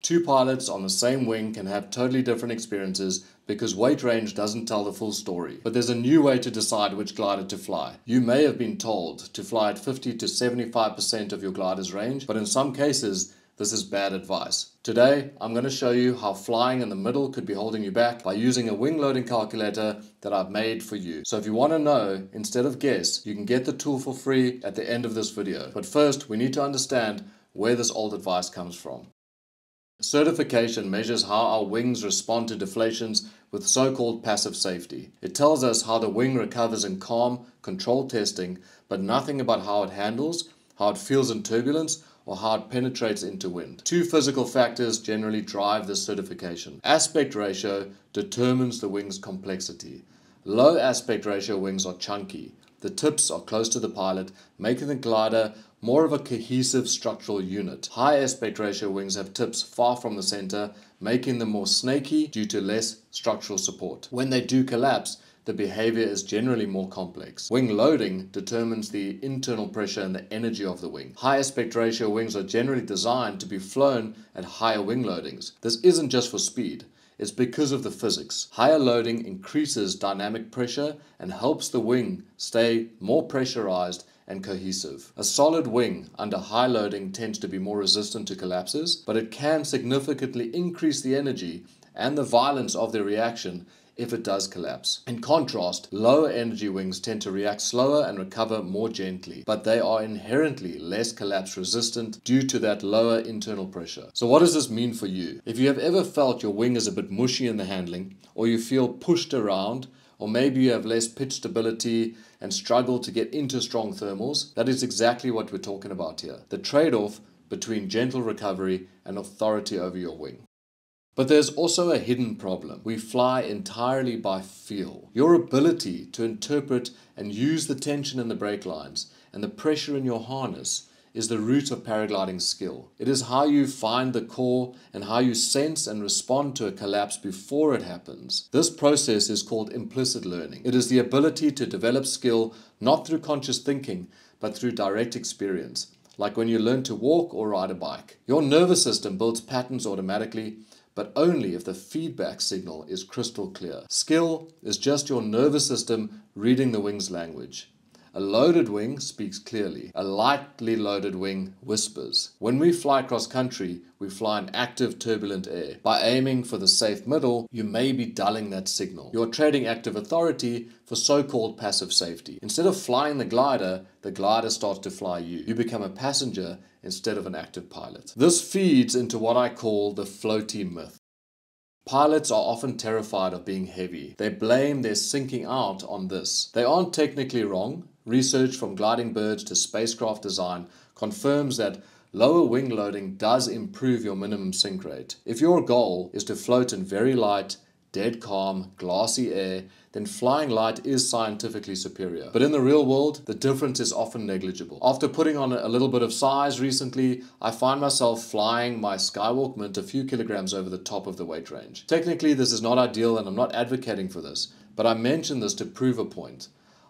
Two pilots on the same wing can have totally different experiences because weight range doesn't tell the full story. But there's a new way to decide which glider to fly. You may have been told to fly at 50 to 75% of your glider's range, but in some cases, this is bad advice. Today, I'm going to show you how flying in the middle could be holding you back by using a wing loading calculator that I've made for you. So if you want to know, instead of guess, you can get the tool for free at the end of this video. But first, we need to understand where this old advice comes from. Certification measures how our wings respond to deflations with so-called passive safety. It tells us how the wing recovers in calm, controlled testing, but nothing about how it handles, how it feels in turbulence, or how it penetrates into wind. Two physical factors generally drive this certification. Aspect ratio determines the wing's complexity. Low aspect ratio wings are chunky. The tips are close to the pilot, making the glider more of a cohesive structural unit. High aspect ratio wings have tips far from the center, making them more snaky due to less structural support. When they do collapse, the behavior is generally more complex. Wing loading determines the internal pressure and the energy of the wing. High aspect ratio wings are generally designed to be flown at higher wing loadings. This isn't just for speed. It's because of the physics. Higher loading increases dynamic pressure and helps the wing stay more pressurized and cohesive. A solid wing under high loading tends to be more resistant to collapses, but it can significantly increase the energy and the violence of the reaction if it does collapse. In contrast, lower energy wings tend to react slower and recover more gently, but they are inherently less collapse resistant due to that lower internal pressure. So what does this mean for you? If you have ever felt your wing is a bit mushy in the handling, or you feel pushed around, or maybe you have less pitch stability and struggle to get into strong thermals, that is exactly what we're talking about here. The trade-off between gentle recovery and authority over your wing. But there's also a hidden problem. We fly entirely by feel. Your ability to interpret and use the tension in the brake lines and the pressure in your harness is the root of paragliding skill. It is how you find the core and how you sense and respond to a collapse before it happens. This process is called implicit learning. It is the ability to develop skill not through conscious thinking, but through direct experience, like when you learn to walk or ride a bike. Your nervous system builds patterns automatically, but only if the feedback signal is crystal clear. Skill is just your nervous system reading the wing's language. A loaded wing speaks clearly. A lightly loaded wing whispers. When we fly cross country, we fly in active turbulent air. By aiming for the safe middle, you may be dulling that signal. You're trading active authority for so-called passive safety. Instead of flying the glider, the glider starts to fly you. You become a passenger instead of an active pilot. This feeds into what I call the floaty myth. Pilots are often terrified of being heavy. They blame their sinking out on this. They aren't technically wrong. Research from gliding birds to spacecraft design confirms that lower wing loading does improve your minimum sink rate. If your goal is to float in very light, dead calm, glassy air, then flying light is scientifically superior. But in the real world, the difference is often negligible. After putting on a little bit of size recently, I find myself flying my Skywalk Mint a few kilograms over the top of the weight range. Technically, this is not ideal and I'm not advocating for this, but I mention this to prove a point.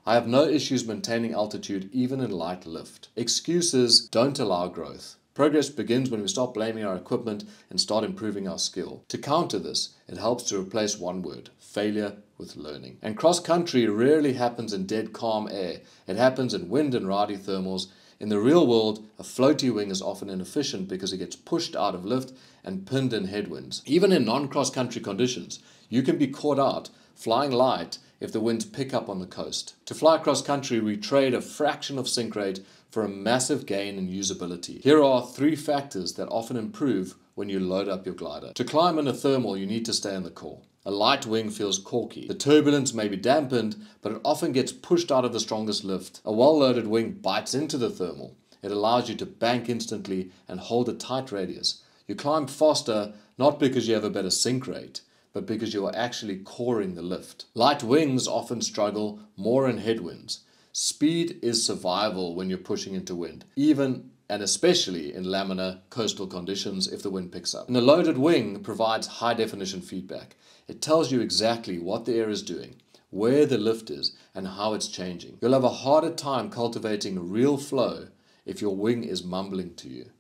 I have no issues maintaining altitude even in light lift. Excuses don't allow growth. Progress begins when we stop blaming our equipment and start improving our skill. To counter this, it helps to replace one word, failure, with learning. And cross country rarely happens in dead calm air. It happens in wind and rowdy thermals. In the real world, a floaty wing is often inefficient because it gets pushed out of lift and pinned in headwinds. Even in non-cross country conditions, you can be caught out flying light if the winds pick up on the coast. To fly across country, we trade a fraction of sink rate for a massive gain in usability. Here are three factors that often improve when you load up your glider. To climb in a thermal, you need to stay in the core. A light wing feels corky. The turbulence may be dampened, but it often gets pushed out of the strongest lift. A well-loaded wing bites into the thermal. It allows you to bank instantly and hold a tight radius. You climb faster not because you have a better sink rate, but because you are actually coring the lift. Light wings often struggle more in headwinds. Speed is survival when you're pushing into wind, even and especially in laminar coastal conditions if the wind picks up. And the loaded wing provides high definition feedback. It tells you exactly what the air is doing, where the lift is, and how it's changing. You'll have a harder time cultivating real flow if your wing is mumbling to you.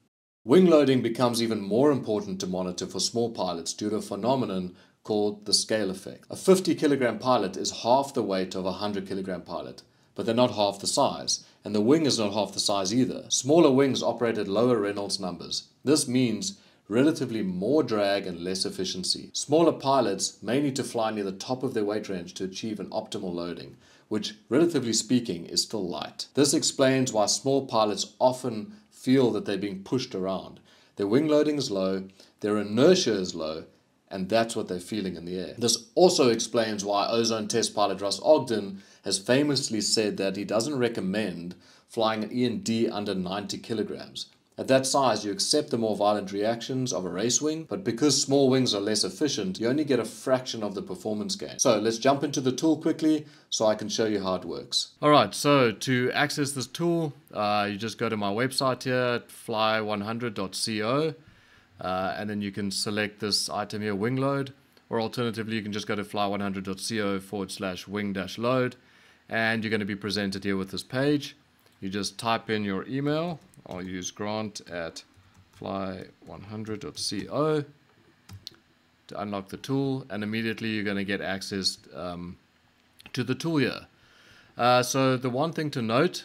Wing loading becomes even more important to monitor for small pilots due to a phenomenon called the scale effect. A 50 kilogram pilot is half the weight of a 100 kilogram pilot, but they're not half the size, and the wing is not half the size either. Smaller wings operate at lower Reynolds numbers. This means relatively more drag and less efficiency. Smaller pilots may need to fly near the top of their weight range to achieve an optimal loading, which, relatively speaking, is still light. This explains why small pilots often feel that they're being pushed around. Their wing loading is low, their inertia is low, and that's what they're feeling in the air. This also explains why ozone test pilot Russ Ogden has famously said that he doesn't recommend flying an EN-D under 90 kilograms at that size, you accept the more violent reactions of a race wing, but because small wings are less efficient, you only get a fraction of the performance gain. So let's jump into the tool quickly so I can show you how it works. Alright, so to access this tool, uh, you just go to my website here, fly100.co, uh, and then you can select this item here, wing load, or alternatively, you can just go to fly100.co forward slash wing dash load, and you're going to be presented here with this page. You just type in your email I'll use grant at fly100.co to unlock the tool and immediately you're going to get access um, to the tool here. Uh, so the one thing to note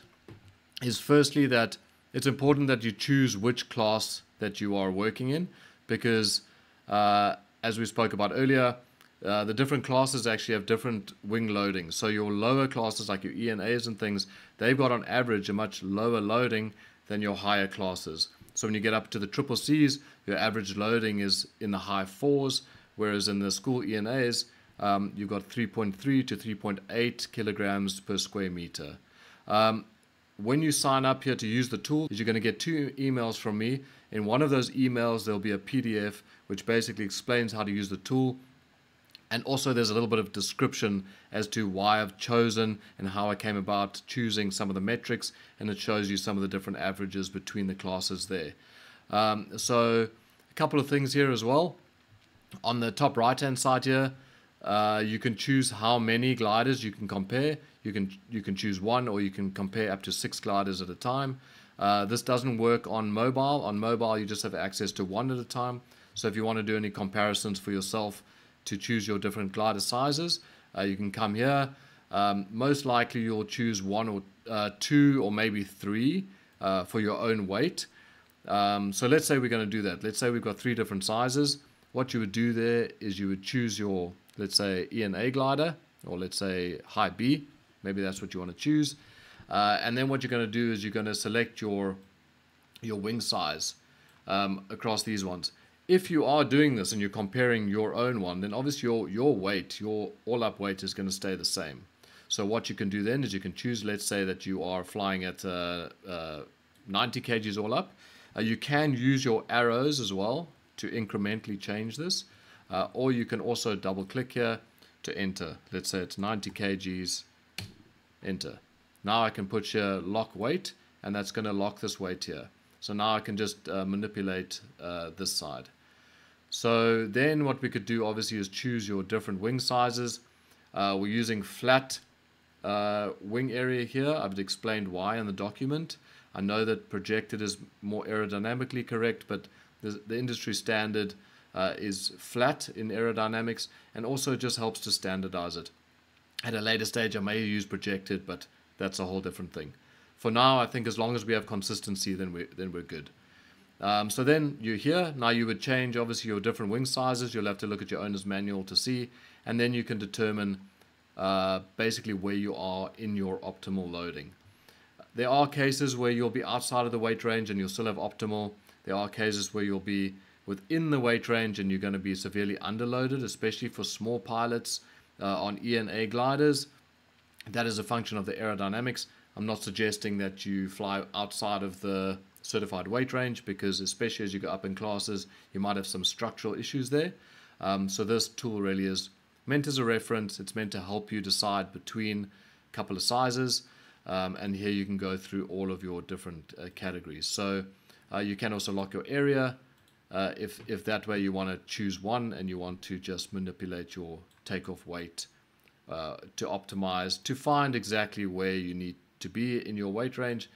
is firstly that it's important that you choose which class that you are working in because uh, as we spoke about earlier, uh, the different classes actually have different wing loadings. So your lower classes like your ENAs and things, they've got on average a much lower loading than your higher classes. So when you get up to the triple Cs, your average loading is in the high fours, whereas in the school ENAs, um, you've got 3.3 to 3.8 kilograms per square meter. Um, when you sign up here to use the tool, you're going to get two emails from me. In one of those emails, there'll be a PDF which basically explains how to use the tool and also there's a little bit of description as to why I've chosen and how I came about choosing some of the metrics and it shows you some of the different averages between the classes there. Um, so a couple of things here as well. On the top right hand side here, uh, you can choose how many gliders you can compare. You can you can choose one or you can compare up to six gliders at a time. Uh, this doesn't work on mobile. On mobile, you just have access to one at a time. So if you want to do any comparisons for yourself, to choose your different glider sizes. Uh, you can come here. Um, most likely you'll choose one or uh, two or maybe three uh, for your own weight. Um, so let's say we're going to do that. Let's say we've got three different sizes. What you would do there is you would choose your, let's say, ENA glider, or let's say high B. Maybe that's what you want to choose. Uh, and then what you're going to do is you're going to select your, your wing size um, across these ones if you are doing this and you're comparing your own one, then obviously your, your weight, your all up weight is going to stay the same. So what you can do then is you can choose, let's say that you are flying at uh, uh, 90 kgs all up. Uh, you can use your arrows as well to incrementally change this. Uh, or you can also double click here to enter. Let's say it's 90 kgs, enter. Now I can put here lock weight and that's going to lock this weight here. So now I can just uh, manipulate uh, this side. So then what we could do obviously is choose your different wing sizes. Uh, we're using flat uh, wing area here. I've explained why in the document. I know that projected is more aerodynamically correct, but the, the industry standard uh, is flat in aerodynamics and also just helps to standardize it. At a later stage I may use projected, but that's a whole different thing for now, I think as long as we have consistency, then we then we're good. Um, so then you're here. Now you would change obviously your different wing sizes. You'll have to look at your owner's manual to see, and then you can determine uh, basically where you are in your optimal loading. There are cases where you'll be outside of the weight range and you'll still have optimal. There are cases where you'll be within the weight range and you're going to be severely underloaded, especially for small pilots uh, on ENA gliders. That is a function of the aerodynamics. I'm not suggesting that you fly outside of the certified weight range because especially as you go up in classes, you might have some structural issues there. Um, so this tool really is meant as a reference. It's meant to help you decide between a couple of sizes. Um, and here you can go through all of your different uh, categories. So uh, you can also lock your area uh, if, if that way you want to choose one and you want to just manipulate your takeoff weight uh, to optimize, to find exactly where you need to be in your weight range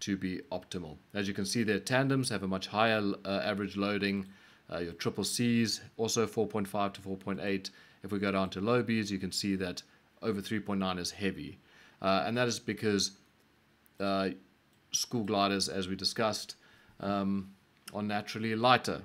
to be optimal. As you can see their tandems have a much higher uh, average loading. Uh, your triple C's also 4.5 to 4.8. If we go down to low B's, you can see that over 3.9 is heavy. Uh, and that is because school gliders, as we discussed, um, are naturally lighter.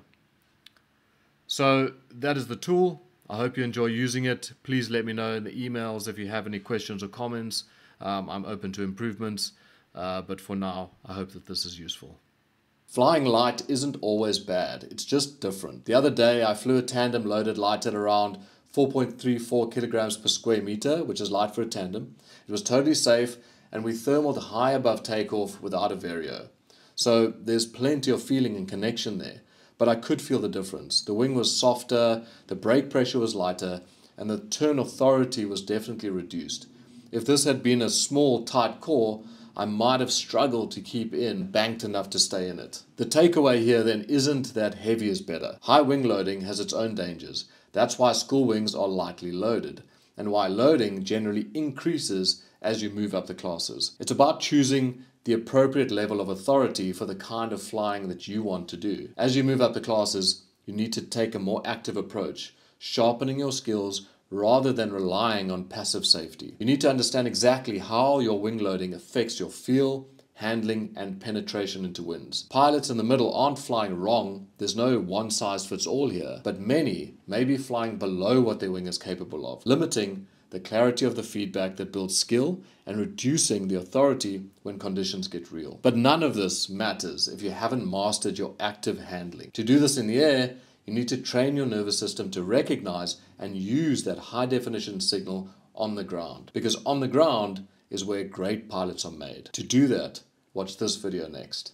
So that is the tool. I hope you enjoy using it. Please let me know in the emails if you have any questions or comments. Um, I'm open to improvements, uh, but for now, I hope that this is useful. Flying light isn't always bad, it's just different. The other day, I flew a tandem loaded light at around 4.34 kilograms per square meter, which is light for a tandem. It was totally safe, and we thermaled high above takeoff without a vario. So there's plenty of feeling and connection there but I could feel the difference. The wing was softer, the brake pressure was lighter, and the turn authority was definitely reduced. If this had been a small, tight core, I might have struggled to keep in banked enough to stay in it. The takeaway here then isn't that heavy is better. High wing loading has its own dangers. That's why school wings are lightly loaded, and why loading generally increases as you move up the classes. It's about choosing the appropriate level of authority for the kind of flying that you want to do. As you move up the classes, you need to take a more active approach, sharpening your skills rather than relying on passive safety. You need to understand exactly how your wing loading affects your feel, handling, and penetration into winds. Pilots in the middle aren't flying wrong, there's no one size fits all here, but many may be flying below what their wing is capable of, limiting the clarity of the feedback that builds skill, and reducing the authority when conditions get real. But none of this matters if you haven't mastered your active handling. To do this in the air, you need to train your nervous system to recognize and use that high definition signal on the ground. Because on the ground is where great pilots are made. To do that, watch this video next.